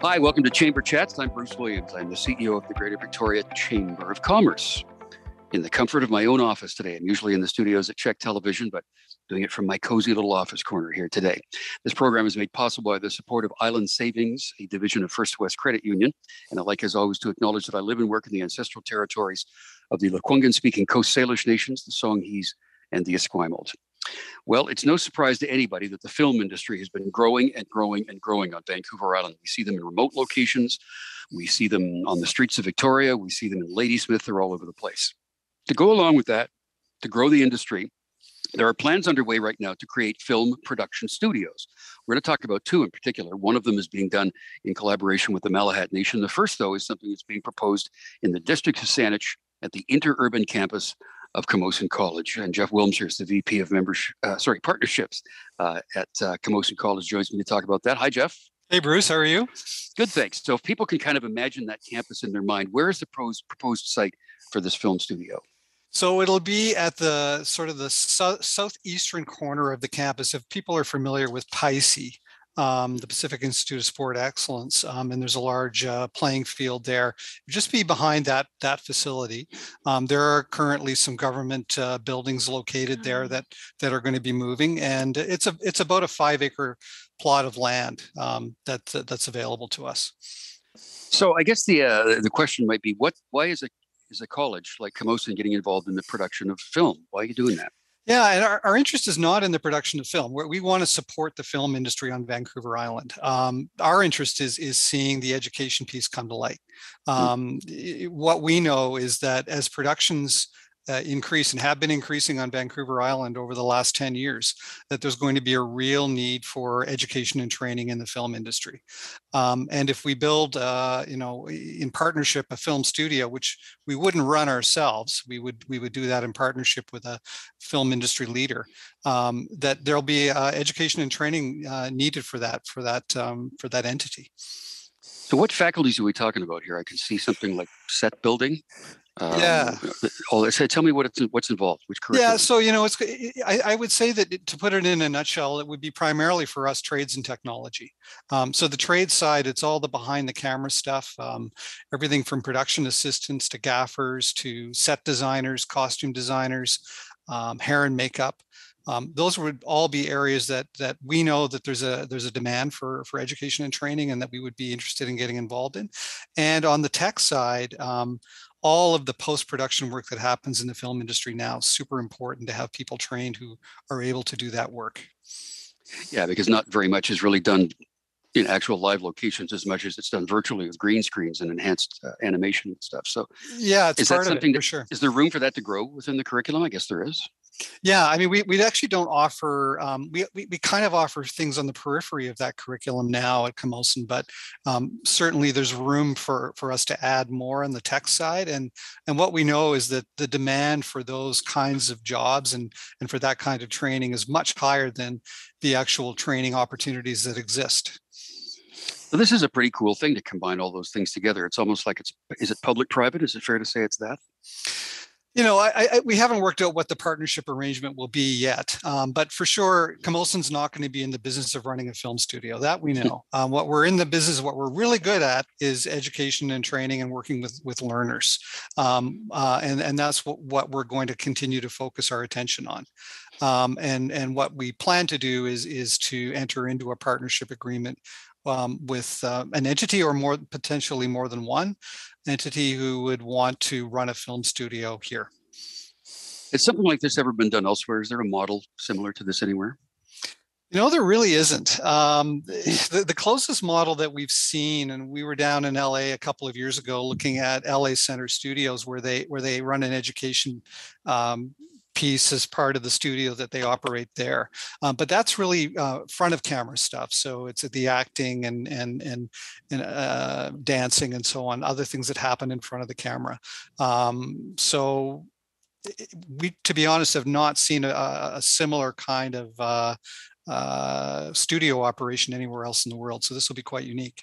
Hi, welcome to Chamber Chats. I'm Bruce Williams. I'm the CEO of the Greater Victoria Chamber of Commerce. In the comfort of my own office today, I'm usually in the studios at CHEK Television, but doing it from my cozy little office corner here today. This program is made possible by the support of Island Savings, a division of First West Credit Union. And I'd like, as always, to acknowledge that I live and work in the ancestral territories of the Lekwungen speaking Coast Salish nations, the Songhees, and the Esquimalt. Well, it's no surprise to anybody that the film industry has been growing and growing and growing on Vancouver Island. We see them in remote locations, we see them on the streets of Victoria, we see them in Ladysmith, they're all over the place. To go along with that, to grow the industry, there are plans underway right now to create film production studios. We're going to talk about two in particular. One of them is being done in collaboration with the Malahat Nation. The first, though, is something that's being proposed in the district of Saanich at the interurban campus of Camosun College. And Jeff Wilmshurst is the VP of membership, uh, sorry, partnerships uh, at uh, Camosun College, joins me to talk about that. Hi, Jeff. Hey, Bruce. How are you? Good, thanks. So, if people can kind of imagine that campus in their mind, where is the proposed site for this film studio? So it'll be at the sort of the so- southeastern corner of the campus. If people are familiar with PISE, um, the Pacific Institute of Sport Excellence, um, and there's a large uh, playing field there. Just be behind that that facility. Um, there are currently some government uh, buildings located there mm. that that are going to be moving, and it's a it's about a five acre plot of land um, that that's available to us. So I guess the uh, the question might be, what why is a is a college like Camosun getting involved in the production of film? Why are you doing that? Yeah, and our, our interest is not in the production of film. we we want to support the film industry on Vancouver Island. Um, our interest is is seeing the education piece come to light. Hmm. Um, mm. What we know is that as productions uh, increase and have been increasing on Vancouver Island over the last 10 years, that there's going to be a real need for education and training in the film industry. Um, and if we build, uh, you know, in partnership a film studio, which we wouldn't run ourselves, we would we would do that in partnership with a film industry leader. Um, that there'll be uh, education and training uh, needed for that for that um, for that entity. So, what faculties are we talking about here? I can see something like set building, um, yeah. Oh, so tell me what it's what's involved. Which curriculum? Yeah. So you know, it's I, I, would say that to put it in a nutshell, it would be primarily for us trades and technology. Um, so the trade side, it's all the behind the camera stuff, um, everything from production assistants to gaffers to set designers, costume designers, um, hair and makeup. Um, those would all be areas that that we know that there's a there's a demand for for education and training, and that we would be interested in getting involved in. And on the tech side, um, all of the post-production work that happens in the film industry now super important to have people trained who are able to do that work. Yeah because not very much is really done in actual live locations as much as it's done virtually with green screens and enhanced uh, animation and stuff. So yeah it's is that something it, that, sure. is there room for that to grow within the curriculum? I guess there is yeah, I mean, we, we actually don't offer, um, we, we, we kind of offer things on the periphery of that curriculum now at Camosun, but um, certainly there's room for, for us to add more on the tech side. And, and what we know is that the demand for those kinds of jobs and, and for that kind of training is much higher than the actual training opportunities that exist. So this is a pretty cool thing to combine all those things together. It's almost like it's, is it public private? Is it fair to say it's that? You know, I, I, we haven't worked out what the partnership arrangement will be yet, um, but for sure, Camosun's not going to be in the business of running a film studio. That we know. Um, what we're in the business, what we're really good at, is education and training and working with with learners, um, uh, and and that's what what we're going to continue to focus our attention on. Um, and and what we plan to do is is to enter into a partnership agreement um, with uh, an entity or more potentially more than one entity who would want to run a film studio here. Has something like this ever been done elsewhere? Is there a model similar to this anywhere? You know, there really isn't. Um, the, the, closest model that we've seen, and we were down in LA a couple of years ago looking at LA Center Studios, where they where they run an education um, piece as part of the studio that they operate there. Um, but that's really uh, front of camera stuff. So it's the acting and and and, and uh, dancing and so on, other things that happen in front of the camera. Um, so we, to be honest, have not seen a, a similar kind of uh, uh, studio operation anywhere else in the world. So this will be quite unique.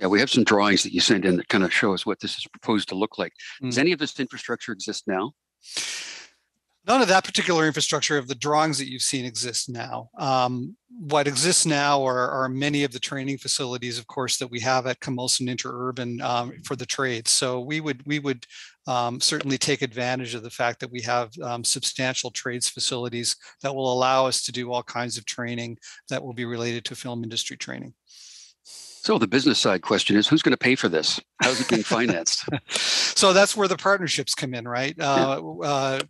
Yeah, we have some drawings that you sent in that kind of show us what this is proposed to look like. Mm. Does any of this infrastructure exist now? None of that particular infrastructure of the drawings that you've seen exists now. Um, what exists now are, are, many of the training facilities, of course, that we have at Camosun Interurban um, for the trades. So we would we would um, certainly take advantage of the fact that we have um, substantial trades facilities that will allow us to do all kinds of training that will be related to film industry training. So the business side question is, who's going to pay for this? How's it being financed? so that's where the partnerships come in, right? Uh, uh,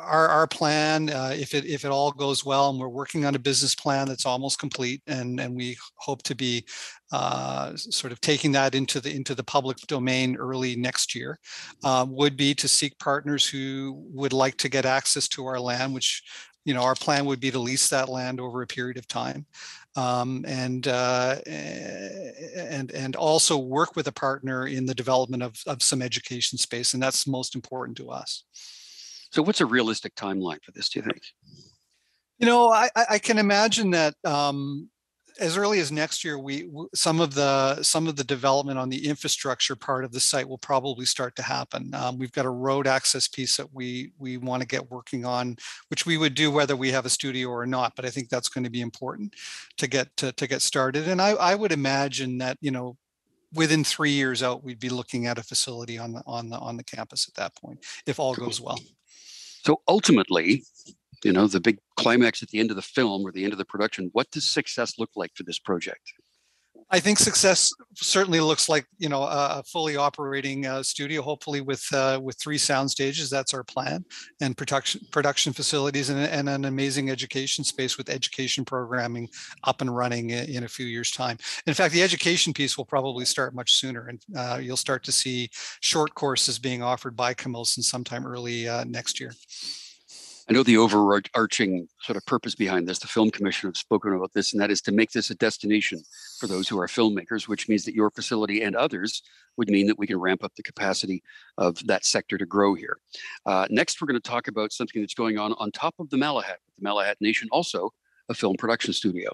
our, our plan, uh, if it if it all goes well, and we're working on a business plan that's almost complete, and and we hope to be uh, sort of taking that into the into the public domain early next year, uh, would be to seek partners who would like to get access to our land, which you know our plan would be to lease that land over a period of time um, and uh, and and also work with a partner in the development of, of some education space and that's most important to us so what's a realistic timeline for this, do you think? You know, I, I can imagine that um, as early as next year, we some of the some of the development on the infrastructure part of the site will probably start to happen. Um, we've got a road access piece that we we want to get working on, which we would do whether we have a studio or not. But I think that's going to be important to get to, to get started. And I, I would imagine that you know within three years out, we'd be looking at a facility on the on the on the campus at that point, if all goes well. So ultimately, you know, the big climax at the end of the film or the end of the production, what does success look like for this project? I think success certainly looks like you know a fully operating uh, studio, hopefully with uh, with three sound stages. That's our plan, and production production facilities, and, and, an amazing education space with education programming up and running in, a few years' time. In fact, the education piece will probably start much sooner, and uh, you'll start to see short courses being offered by Camosun sometime early uh, next year. I know the overarching sort of purpose behind this, the Film Commission have spoken about this, and that is to make this a destination for those who are filmmakers, which means that your facility and others would mean that we can ramp up the capacity of that sector to grow here. Uh, next, we're going to talk about something that's going on on top of the Malahat, the Malahat Nation, also a film production studio.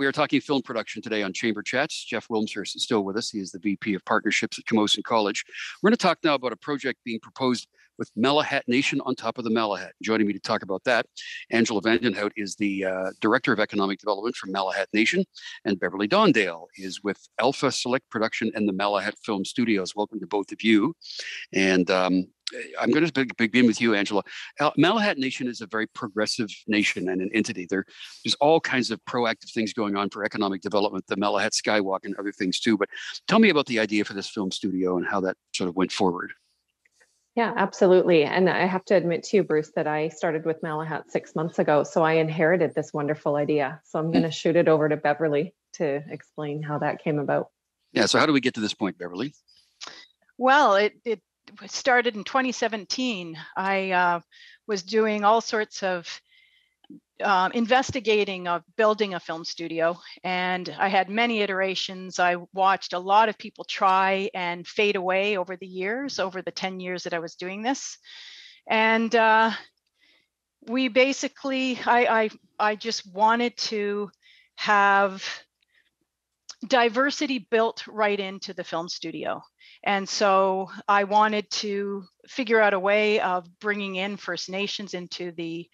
We are talking film production today on Chamber Chats. Jeff Wilmshurst is still with us. He is the VP of Partnerships at Camosun College. We're going to talk now about a project being proposed with Malahat Nation on top of the Malahat. Joining me to talk about that, Angela Vandenhout is the uh, Director of Economic Development for Malahat Nation, and Beverley Dondale is with Alpha Select Production and the Malahat Film Studios. Welcome to both of you. And um, I'm going to begin with you, Angela. Malahat Nation is a very progressive nation and an entity. There, there's all kinds of proactive things going on for economic development, the Malahat Skywalk and other things too. But tell me about the idea for this film studio and how that sort of went forward. Yeah, absolutely. And I have to admit to you, Bruce, that I started with Malahat six months ago. So I inherited this wonderful idea. So I'm hmm. going to shoot it over to Beverley to explain how that came about. Yeah. So how do we get to this point, Beverley? Well, it, it started in 2017. I uh, was doing all sorts of um, investigating of building a film studio and i had many iterations i watched a lot of people try and fade away over the years over the 10 years that i was doing this and uh, we basically I, I i just wanted to have diversity built right into the film studio and so I wanted to figure out a way of bringing in First Nations into the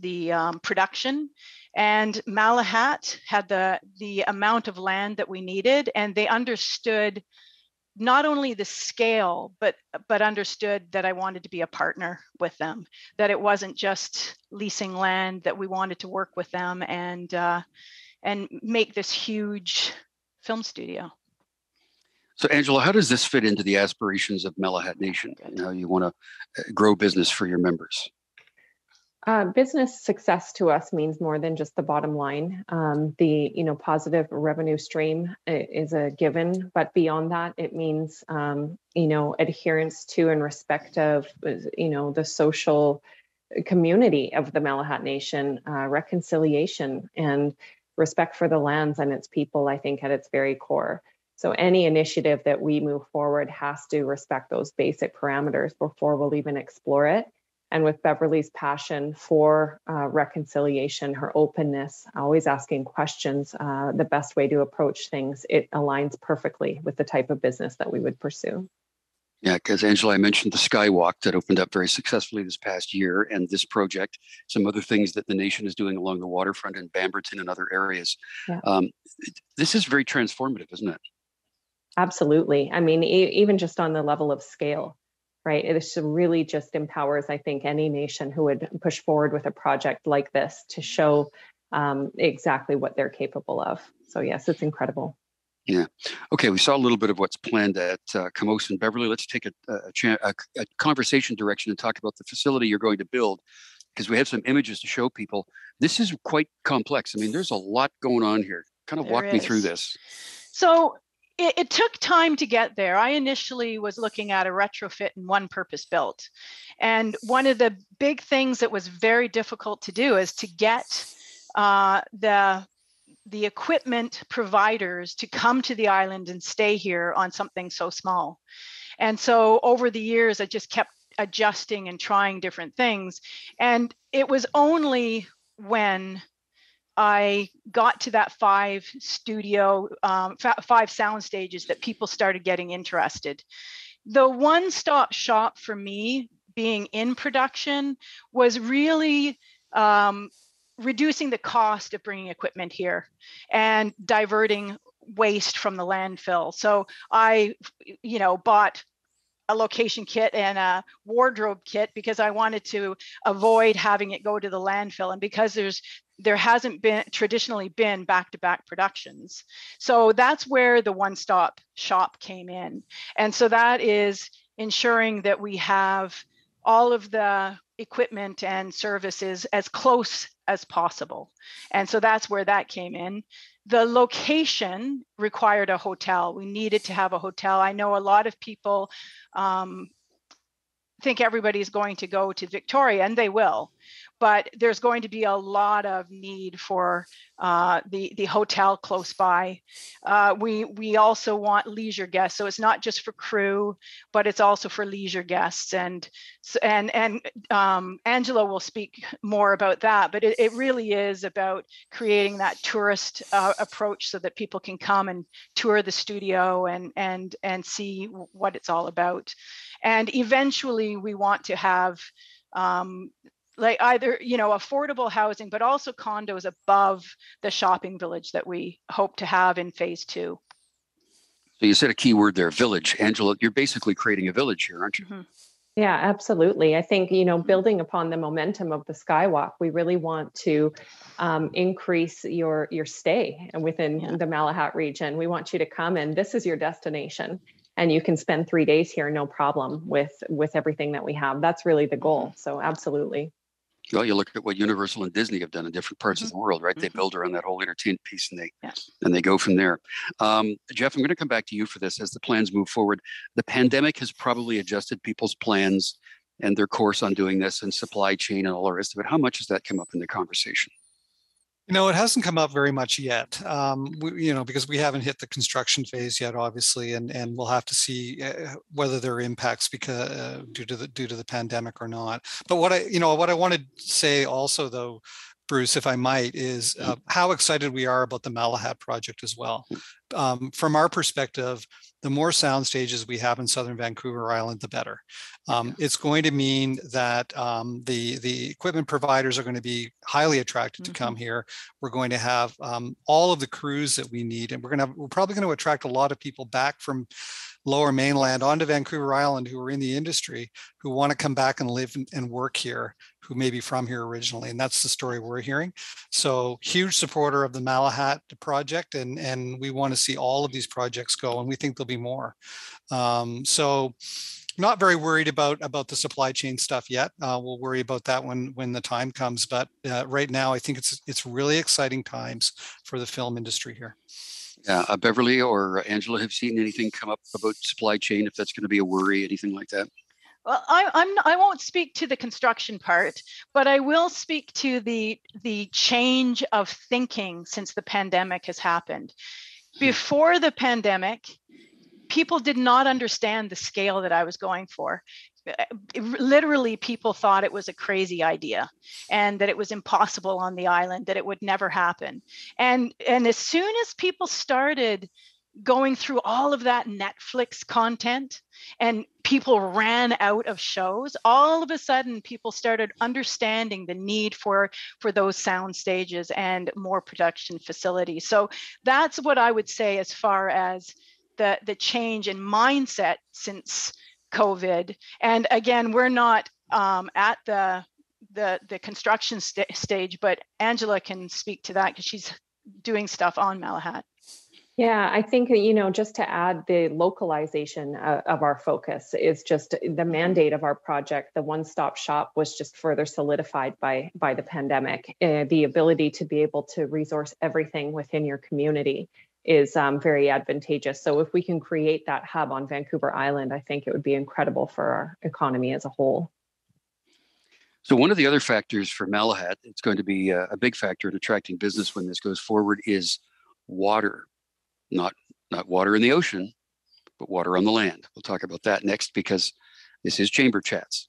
the um, production. And Malahat had the the amount of land that we needed, and they understood not only the scale, but but understood that I wanted to be a partner with them. That it wasn't just leasing land; that we wanted to work with them and uh, and make this huge film studio. So, Angela, how does this fit into the aspirations of Malahat Nation and how you want to uh, grow business for your members? Uh, business success to us means more than just the bottom line. Um, the you know positive revenue stream is a given, but beyond that, it means um, you know adherence to and respect of you know the social community of the Malahat Nation, uh, reconciliation and respect for the lands and its people. I think at its very core. So any initiative that we move forward has to respect those basic parameters before we'll even explore it. And with Beverley's passion for uh, reconciliation, her openness, always asking questions, uh, the best way to approach things, it aligns perfectly with the type of business that we would pursue. Yeah, because Angela, I mentioned the Skywalk that opened up very successfully this past year, and this project, some other things that the nation is doing along the waterfront in Bamberton and other areas. Yeah. Um, this is very transformative, isn't it? Absolutely. I mean, e- even just on the level of scale, right? It is really just empowers, I think, any nation who would push forward with a project like this to show um, exactly what they're capable of. So, yes, it's incredible. Yeah. Okay. We saw a little bit of what's planned at uh, Camosun and Beverley. Let's take a, a, cha- a, a conversation direction and talk about the facility you're going to build because we have some images to show people. This is quite complex. I mean, there's a lot going on here. Kind of There walk me through this. So it, it took time to get there. I initially was looking at a retrofit and one purpose built. And one of the big things that was very difficult to do is to get uh, the the equipment providers to come to the island and stay here on something so small. And so over the years, I just kept adjusting and trying different things. And it was only when I got to that five studio, um, five sound stages that people started getting interested. The one stop shop for me being in production was really um, reducing the cost of bringing equipment here and diverting waste from the landfill. So I, you know, bought a location kit and a wardrobe kit because I wanted to avoid having it go to the landfill and because there's there hasn't been traditionally been back-to-back productions. So that's where the one-stop shop came in. And so that is ensuring that we have all of the equipment and services as close as possible. And so that's where that came in. The location required a hotel. We needed to have a hotel. I know a lot of people um, think everybody's going to go to Victoria, and they will. But there's going to be a lot of need for uh, the the hotel close by. Uh, we we also want leisure guests, so it's not just for crew, but it's also for leisure guests. And and and um, Angela will speak more about that. But it, it really is about creating that tourist uh, approach so that people can come and tour the studio and and and see what it's all about. And eventually, we want to have um, like either you know affordable housing but also condos above the shopping village that we hope to have in phase two So you said a key word there, village. Angela, you're basically creating a village here, aren't you? Mhm. Yeah, absolutely. I think, you know, building upon the momentum of the Skywalk, we really want to um, increase your your stay within Yeah. the Malahat region. We want you to come and this is your destination and you can spend 3 days here no problem with with everything that we have. That's really the goal. So absolutely. Well, you look at what Universal and Disney have done in different parts of the world, right? They Mhm. build around that whole entertainment piece and they Yeah. and they go from there. Um, Jeff, I'm going to come back to you for this as the plans move forward. The pandemic has probably adjusted people's plans and their course on doing this and supply chain and all the rest of it. How much has that come up in the conversation? You know, it hasn't come up very much yet. Um, we, you know, because we haven't hit the construction phase yet, obviously, and and we'll have to see uh, whether there are impacts because uh, due to the due to the pandemic or not. But what I, you know, what I want to say also, though, Bruce, if I might, is uh, how excited we are about the Malahat project as well. Um, from our perspective, the more sound stages we have in southern Vancouver Island, the better. Um, it's going to mean that um, the the equipment providers are going to be highly attracted to come here. We're going to have um, all of the crews that we need, and we're going to have, we're probably going to attract a lot of people back from lower mainland onto Vancouver Island who are in the industry who want to come back and live and- work here, who may be from here originally, and that's the story we're hearing. So huge supporter of the Malahat project, and and we want to see all of these projects go, and we think there'll be more. Um, so not very worried about about the supply chain stuff yet. Uh, we'll worry about that when when the time comes. But uh, right now, I think it's it's really exciting times for the film industry here. Yeah, uh, Beverley or Angela have seen anything come up about supply chain, if that's going to be a worry, anything like that? well I, i'm i won't speak to the construction part but i will speak to the the change of thinking since the pandemic has happened. Before the pandemic people did not understand the scale that i was going for Uh, it- literally people thought it was a crazy idea and that it was impossible on the island that it would never happen and and as soon as people started going through all of that Netflix content and people ran out of shows, all of a sudden people started understanding the need for for those sound stages and more production facilities. So that's what I would say as far as the the change in mindset since COVID. And again, we're not um, at the the the construction st- stage, but Angela can speak to that because she's doing stuff on Malahat. Yeah, I think, you know, just to add the localization uh, of our focus is just the mandate of our project. The one stop shop was just further solidified by, by the pandemic. Uh, the ability to be able to resource everything within your community is um, very advantageous. So, if we can create that hub on Vancouver Island, I think it would be incredible for our economy as a whole. So one of the other factors for Malahat, it's going to be a, a big factor in attracting business when this goes forward, is water not not water in the ocean, but water on the land. We'll talk about that next because this is Chamber Chats.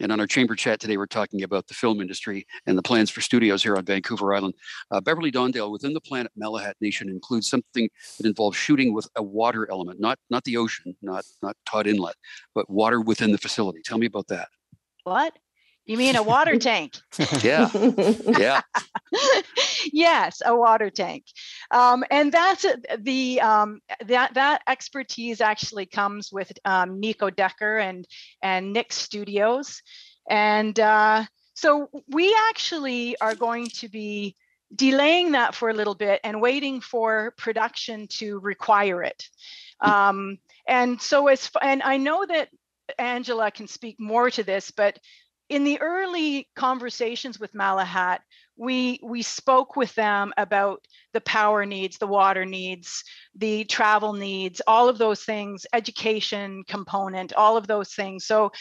And on our chamber chat today, we're talking about the film industry and the plans for studios here on Vancouver Island. Uh, Beverley Dondale, within the planet Malahat Nation, includes something that involves shooting with a water element, not not the ocean, not not Tod Inlet, but water within the facility. Tell me about that. What? You mean a water tank? yeah. Yeah. yes, a water tank. Um, and that's the um, that that expertise actually comes with um, Nico Decker and and Nick Studios. And uh, so we actually are going to be delaying that for a little bit and waiting for production to require it. Um, and so as and I know that Angela can speak more to this, but in the early conversations with Malahat, we we spoke with them about the power needs, the water needs, the travel needs, all of those things, education component, all of those things. So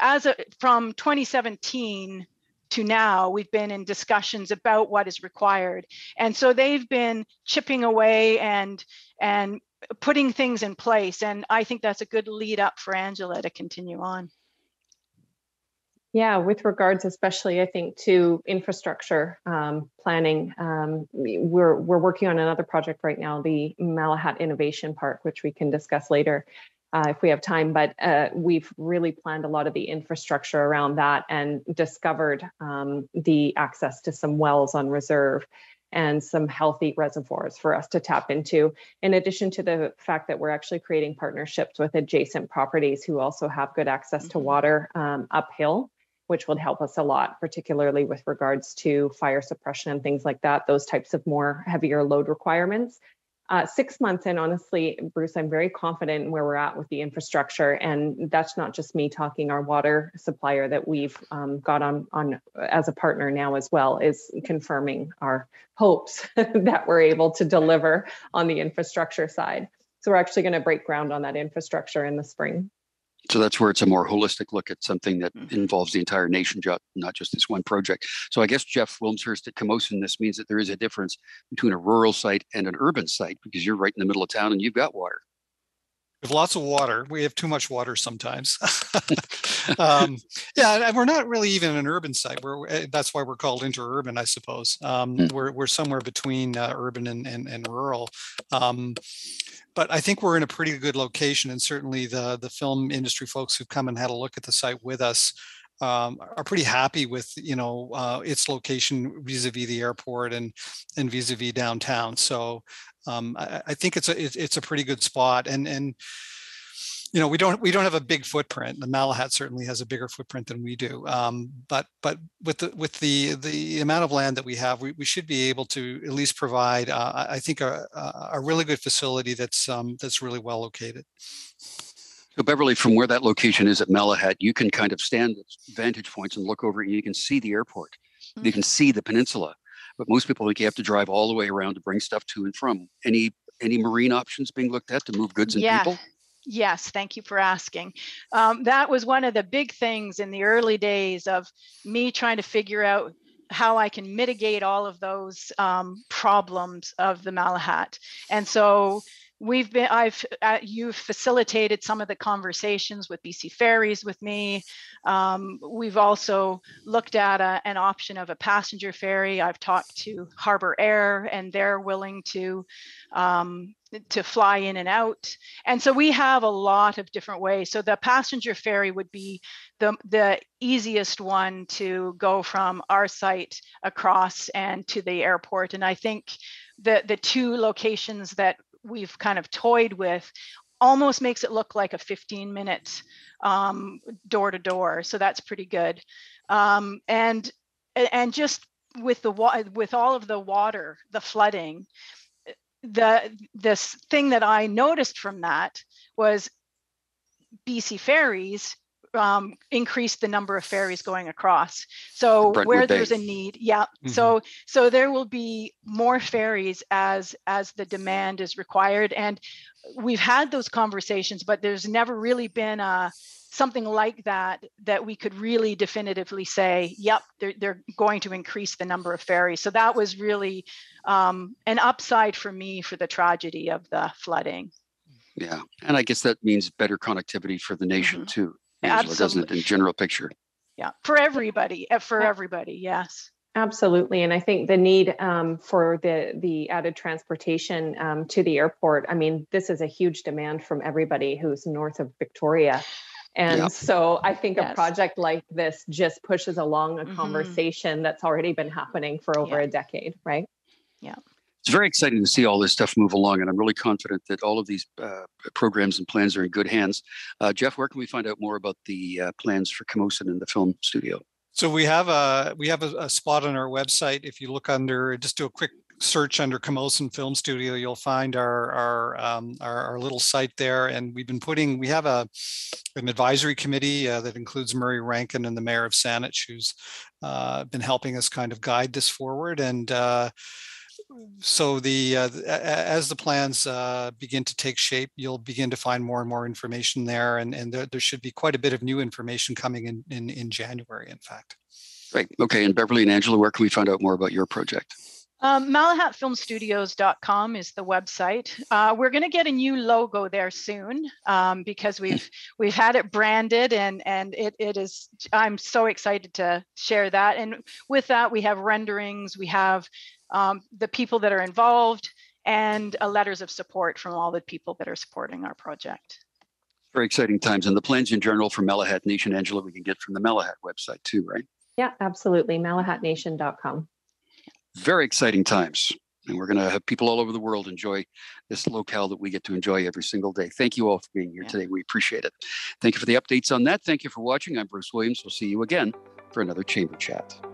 as a, from 2017 to now, we've been in discussions about what is required. And so they've been chipping away and and putting things in place. And I think that's a good lead up for Angela to continue on. Yeah, with regards, especially I think to infrastructure um, planning, um, we're we're working on another project right now, the Malahat Innovation Park, which we can discuss later uh, if we have time. But uh, we've really planned a lot of the infrastructure around that and discovered um, the access to some wells on reserve and some healthy reservoirs for us to tap into. In addition to the fact that we're actually creating partnerships with adjacent properties who also have good access to mm-hmm. water um, uphill which would help us a lot, particularly with regards to fire suppression and things like that, those types of more heavier load requirements. Uh, six months in, honestly, Bruce, I'm very confident in where we're at with the infrastructure. And that's not just me talking, our water supplier that we've um, got on, on as a partner now as well is confirming our hopes that we're able to deliver on the infrastructure side. So we're actually going to break ground on that infrastructure in the spring. So that's where it's a more holistic look at something that mm-hmm. involves the entire nation, not just this one project. So I guess Jeff Wilmshurst at Camosun, this means that there is a difference between a rural site and an urban site because you're right in the middle of town and you've got water. We have lots of water. We have too much water sometimes. um, yeah, and we're not really even an urban site. We're eh, that's why we're called interurban, I suppose. Um, mm. We're we're somewhere between uh, urban and and, and rural. Um, but I think we're in a pretty good location, and certainly the the film industry folks who've come and had a look at the site with us um, are pretty happy with you know uh, its location vis-a-vis the airport and and vis-a-vis downtown. So um, I, I, think it's a it's a pretty good spot, and and you know we don't we don't have a big footprint the malahat certainly has a bigger footprint than we do um, but but with the with the the amount of land that we have we, we should be able to at least provide uh, i think a, a really good facility that's um, that's really well located so Beverley, from where that location is at Malahat, you can kind of stand at vantage points and look over and you can see the airport. Mm-hmm. You can see the peninsula. But most people think you have to drive all the way around to bring stuff to and from. Any any marine options being looked at to move goods and yeah. people? Yes, thank you for asking. Um, that was one of the big things in the early days of me trying to figure out how I can mitigate all of those um, problems of the Malahat. And so we've been i've uh, you've facilitated some of the conversations with bc ferries with me. Um, we've also looked at a, an option of a passenger ferry. I've talked to harbor air and they're willing to um, to fly in and out. And so we have a lot of different ways. So the passenger ferry would be the the easiest one to go from our site across and to the airport. And i think the the two locations that we've kind of toyed with almost makes it look like a 15 minute um, door to door. So that's pretty good. Um, and and just with the with all of the water, the flooding, the this thing that I noticed from that was BC ferries um, increase the number of ferries going across. So Brentwood where Bay. there's a need, yeah. Mhm. So so there will be more ferries as as the demand is required, and we've had those conversations, but there's never really been a something like that that we could really definitively say, yep, they're they're going to increase the number of ferries. So that was really um, an upside for me for the tragedy of the flooding. Yeah, and I guess that means better connectivity for the nation too, Angela, doesn't it? In general picture. Yeah, for everybody, uh, for everybody, yes. Absolutely, and I think the need um, for the the added transportation um, to the airport. I mean, this is a huge demand from everybody who's north of Victoria, and Yeah. so I think a project like this just pushes along a Mhm. conversation that's already been happening for over Yeah. a decade, right? It's very exciting to see all this stuff move along, and I'm really confident that all of these uh, programs and plans are in good hands. Uh, Jeff, where can we find out more about the uh, plans for Camosun and the film studio? So we have a we have a, a spot on our website. If you look under, just do a quick search under Camosun Film Studio, you'll find our our, um, our our little site there. And we've been putting we have a an advisory committee uh, that includes Murray Rankin and the mayor of Saanich, who's uh, been helping us kind of guide this forward. And uh, so the uh, th- a- a- as the plans uh, begin to take shape, you'll begin to find more and more information there, and and there, there should be quite a bit of new information coming in in, in January. In fact. Great. Okay, and Beverley and Angela, where can we find out more about your project? Um, MalahatFilmstudios.com is the website. Uh, we're going to get a new logo there soon um, because we've we've had it branded and and it it is. I'm so excited to share that. And with that, we have renderings. We have um, the people that are involved and uh, letters of support from all the people that are supporting our project. Very exciting times, and the plans in general for Malahat Nation, Angela, we can get from the Malahat website too, right? Yeah, absolutely. Malahatnation.com. Very exciting times. And we're going to have people all over the world enjoy this locale that we get to enjoy every single day. Thank you all for being here Yeah. today. We appreciate it. Thank you for the updates on that. Thank you for watching. I'm Bruce Williams. We'll see you again for another Chamber Chat.